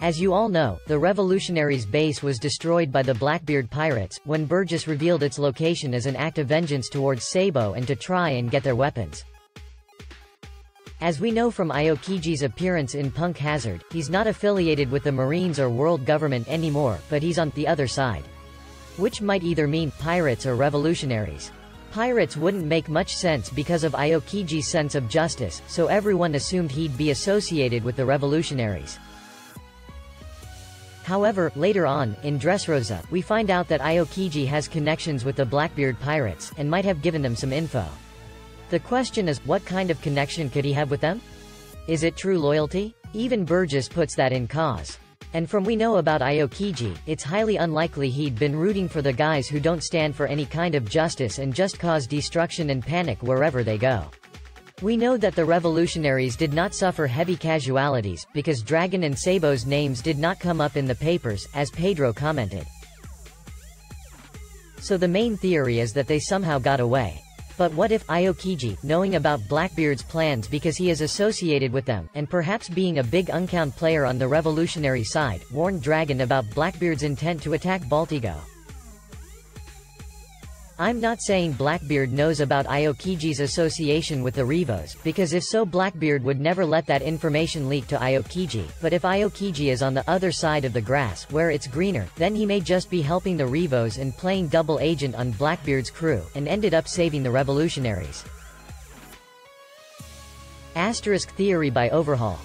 As you all know, the revolutionaries' base was destroyed by the Blackbeard pirates, when Burgess revealed its location as an act of vengeance towards Sabo and to try and get their weapons. As we know from Aokiji's appearance in Punk Hazard, he's not affiliated with the Marines or world government anymore, but he's on the other side. Which might either mean pirates or revolutionaries. Pirates wouldn't make much sense because of Aokiji's sense of justice, so everyone assumed he'd be associated with the revolutionaries. However, later on, in Dressrosa, we find out that Aokiji has connections with the Blackbeard pirates, and might have given them some info. The question is, what kind of connection could he have with them? Is it true loyalty? Even Burgess puts that in cause. And from we know about Aokiji, it's highly unlikely he'd been rooting for the guys who don't stand for any kind of justice and just cause destruction and panic wherever they go. We know that the revolutionaries did not suffer heavy casualties, because Dragon and Sabo's names did not come up in the papers, as Pedro commented. So the main theory is that they somehow got away. But what if Aokiji, knowing about Blackbeard's plans because he is associated with them, and perhaps being a big Uncount player on the revolutionary side, warned Dragon about Blackbeard's intent to attack Baltigo? I'm not saying Blackbeard knows about Aokiji's association with the Revos, because if so Blackbeard would never let that information leak to Aokiji, but if Aokiji is on the other side of the grass, where it's greener, then he may just be helping the Revos and playing double agent on Blackbeard's crew, and ended up saving the revolutionaries. Asterisk theory by Overhaul